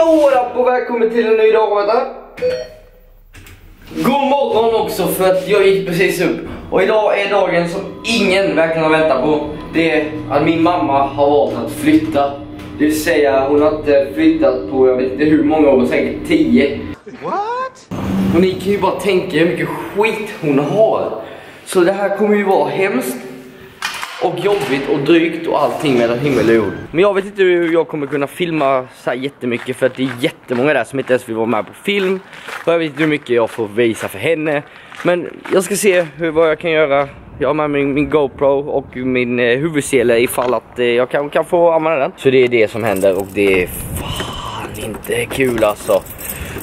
Då, och välkommen till en ny dag vänta. God morgon också för att jag gick precis upp. Och idag är dagen som ingen verkligen har väntat på. Det är att min mamma har valt att flytta. Det vill säga hon har inte flyttat på jag vet inte hur många år, säkert tio. What? Och ni kan ju bara tänka hur mycket skit hon har. Så det här kommer ju vara hemskt och jobbigt och drygt och allting mellan himmel och jord. Men jag vet inte hur jag kommer kunna filma så här jättemycket för att det är jättemånga där som inte ens vill vara med på film. Och jag vet inte hur mycket jag får visa för henne. Men jag ska se hur, vad jag kan göra. Jag har med min, min GoPro och min eh, huvudsele ifall att eh, jag kan, kan få använda den. Så det är det som händer och det är fan inte kul alltså.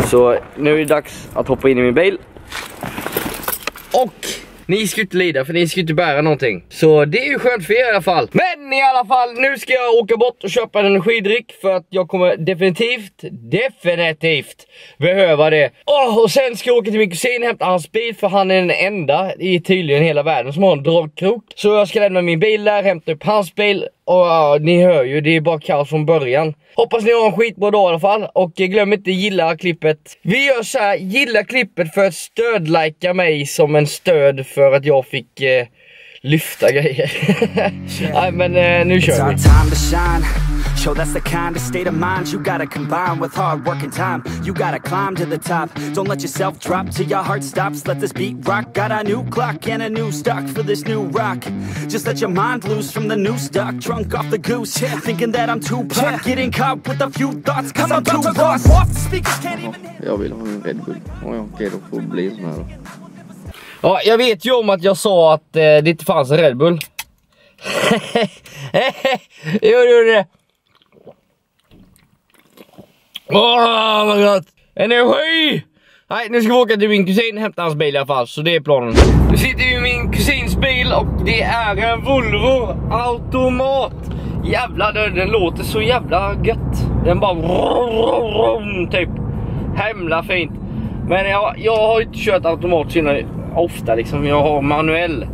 Så nu är det dags att hoppa in i min bil. Ni ska inte lida för ni ska inte bära någonting. Så det är ju skönt för er i alla fall. Men i alla fall, nu ska jag åka bort och köpa en energidryck för att jag kommer definitivt, definitivt behöva det. Oh, och sen ska jag åka till min kusin och hämta hans bil för han är den enda i tydligen hela världen som har en dragkrok. Så jag ska lämna min bil där, hämta upp hans bil och ja, ni hör ju, det är bara kaos från början. Hoppas ni har en skitbra dag i alla fall. Och eh, glöm inte gilla klippet. Vi gör så här, gilla klippet för att stödlika mig som en stöd för att jag fick eh, lyfta grejer. Nej men eh, nu kör vi. Show that's the kind of state of mind you gotta combine with hard work and time. You gotta climb to the top. Don't let yourself drop till your heart stops. Let this beat rock. Got a new clock and a new stock for this new rock. Just let your mind loose from the new stock. Drunk off the goose, yeah. thinking that I'm too pop. Yeah. Getting caught with a few thoughts cause I'm, I'm too lost. Off the speakers can't even Jag vill ha en Red Bull och jag är redo för att bli sån här. Ja, jag vet ju om att jag sa att eh, det inte fanns en Red Bull. jo, det gjorde det. Åh, vad gott! Energi! Nej, nu ska vi åka till min kusin och hämta hans bil i alla fall, så det är planen. Nu sitter vi i min kusins bil och det är en Volvo automat. Jävlar, den, den låter så jävla gött. Den bara vrum, typ. Hemla fint. Men jag, jag har inte kört automat innan ofta liksom. Jag har manuell.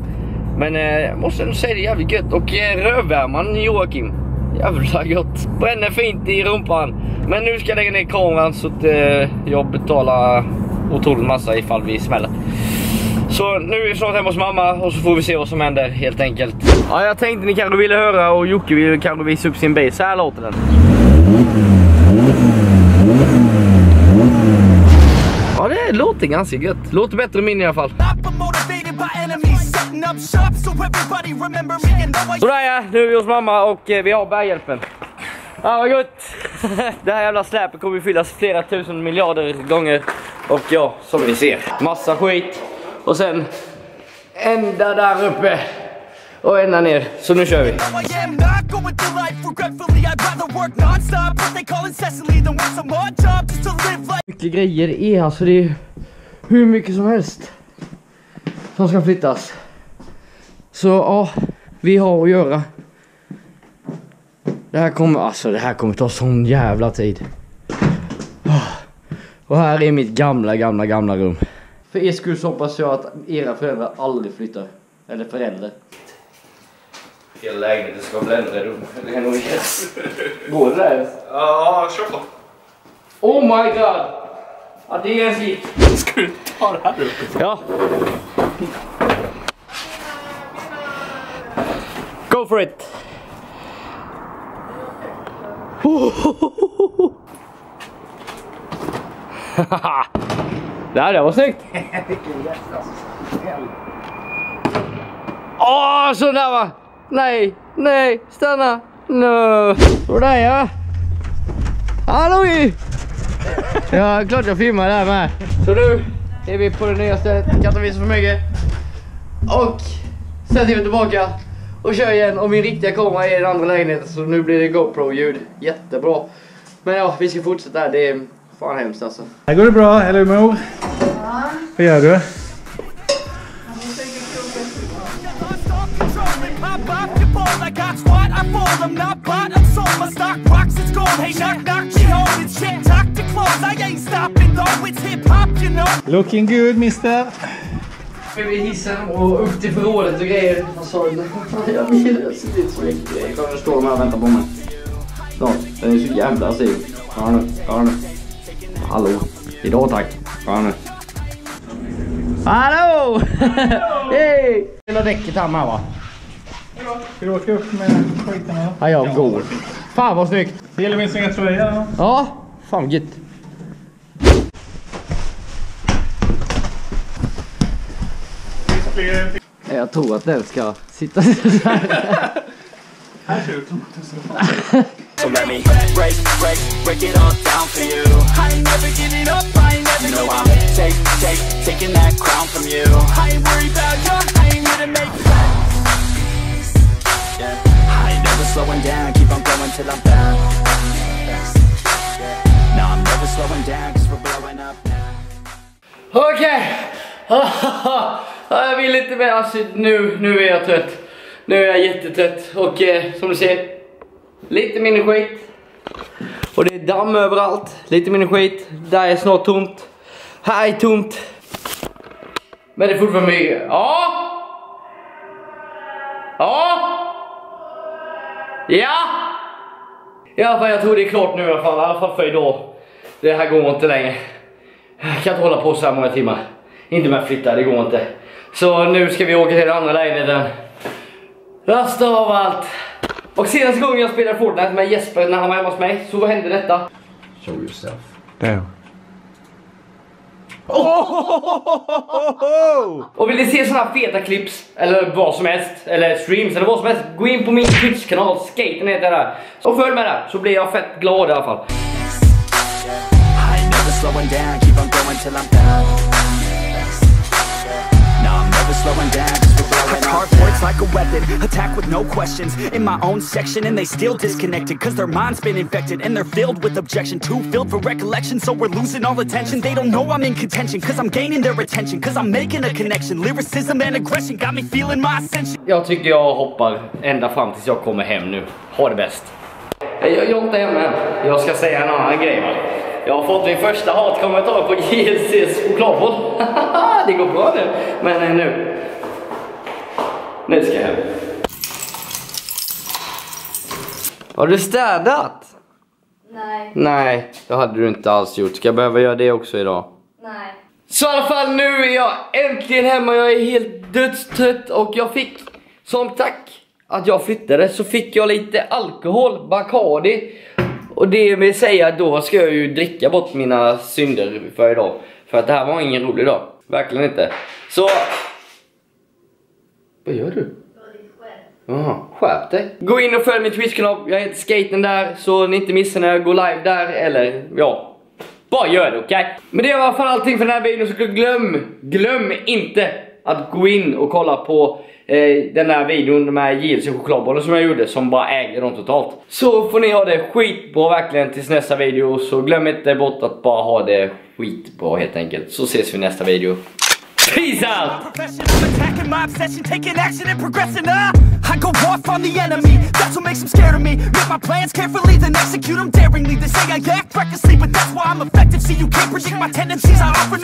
Men eh, måste ändå säga det är jävligt gött. Och eh, rövvärmaren Joakim. Jävla gott. Bränner fint i rumpan. Men nu ska jag lägga ner kameran så att eh, jag betalar otroligt massa ifall vi smäller. Så nu är vi snart hemma hos mamma och så får vi se vad som händer helt enkelt. Ja, jag tänkte ni kanske ville höra och Jocke vill kanske visa upp sin bil. Så här låter den. Ja, det låter ganska gött. Låter bättre än min i alla fall. Sådär ja, nu är vi hos mamma och eh, vi har bärhjälpen. Ja, vad gott! Det här jävla släpet kommer fyllas flera tusen miljarder gånger. Och ja, som ni ser, massa skit. Och sen ända där uppe och ända ner. Så nu kör vi. Mycket grejer är alltså, det är hur mycket som helst som ska flyttas. Så ja, vi har att göra. Det här kommer, alltså det här kommer ta sån jävla tid. Och här är mitt gamla, gamla, gamla rum. För er skull så hoppas jag att era föräldrar aldrig flyttar. Eller föräldrar. Hela lägenheten ska bli äldre rum. Det är nog Går det där? Ja, kör på. Oh my god! Ja, det är en gick. Ska du ta det här uppe? Ja. Go for it! Där, det var snyggt! Åh, oh, sådär va! Nej, nej, stanna! No. Sådär ja! Hallå! Ja, klart jag filmar där med. Så nu är vi på det nya stället, kan inte visa för mycket. Och sen är vi tillbaka och kör igen och min riktiga kamera är i den andra lägenheten så nu blir det GoPro-ljud. Jättebra. Men ja, vi ska fortsätta här. Det är fan hemskt alltså. Här går det bra, eller hur mor? Ja. Vad gör du? Looking good mister vid hissen och upp till förrådet och grejer. Alltså, jag vill, jag så mycket grejer. Jag kommer stå här och vänta på mig. Snart. Den är så jävla seg. Kom nu, kom nu. Hallå. Idag tack. Kom nu. Hallå! Hej! Hela däcket här med va? Ska du åka upp med skiten eller? Ja, jag går. Fan vad snyggt. Det gäller minst inga tröja eller? Ja, fan gött. Jag tror att den ska sitta sådär. här ser ut som So let me break, break, break it all down for you. I ain't never giving up, I ain't never no, I'm take, take, taking that crown from you. I ain't worried about you, I ain't here to make. I ain't never slowing down, keep on going till I'm found. No, I'm never slowing down, cause we're blowing up now. Okej. Ja, jag vill inte mer. Alltså, nu, nu är jag trött. Nu är jag jättetrött. Och eh, som du ser, lite mindre skit. Och det är damm överallt. Lite mindre skit. Där är snart tomt. Här är tomt. Men det är fortfarande mycket. Ja! Ja! Ja! I alla fall, jag tror det är klart nu i alla fall. I alla fall för idag. Det här går inte längre. Jag kan inte hålla på så här många timmar. Inte med att flytta, det går inte. Så nu ska vi åka till den andra lägenheten. Rasta av allt. Och senaste gången jag spelade Fortnite med Jesper när han var hemma hos mig, så vad hände detta? Show yourself. Där. Och vill ni se såna här feta clips, eller vad som helst, eller streams, eller vad som helst, gå in på min Twitch-kanal, Skaten heter det där. Och följ med där, så blir jag fett glad i alla fall. Slowing down, keep on I'm down. No, I'm never slowing down, cause we're blowing up. Cardboard's like a weapon, attack with no questions. In my own section, and they still disconnected, cause their mind's been infected, and they're filled with objection, too filled for recollection, so we're losing all attention. They don't know I'm in contention, cause I'm gaining their attention, cause I'm making a connection. Lyricism and aggression got me feeling my ascension. Jag tycker jag hoppar ända fram tills jag kommer hem nu. Ha det bäst. Jag, jag är inte hemma än. Jag ska säga en annan grej va. Jag har fått min första hatkommentar på JLCs chokladboll. det går bra nu. Men eh, nu. Nu ska jag hem. Har du städat? Nej, Nej, det hade du inte alls gjort. Ska jag behöva göra det också idag? nej. Så i alla fall nu är jag äntligen hemma, jag är helt dödstrött och jag fick som tack att jag flyttade så fick jag lite alkohol, Bacardi. Och det vill säga då ska jag ju dricka bort mina synder för idag. För att det här var ingen rolig dag, verkligen inte. Så... Vad gör du? Jaha, skärp dig. Gå in och följ min Twitch-kanal, jag heter Skaten där, så ni inte missar när jag går live där, eller ja. Bara gör det, okej? Men det var i alla fall allting för den här videon, så glöm, glöm inte att gå in och kolla på eh, den här videon med JLC chokladbollen som jag gjorde, som bara ägde dem totalt. Så får ni ha det skitbra verkligen tills nästa video, så glöm inte bort att bara ha det skitbra helt enkelt. Så ses vi i nästa video. Peace out! profession. I'm attacking my obsession, taking action and progressing. Ah, I go off on the enemy. That's what makes them scared of me. Make my plans carefully, then execute them daringly. They say I act recklessly, but that's why I'm effective. See, you can't predict my tendencies. I offer no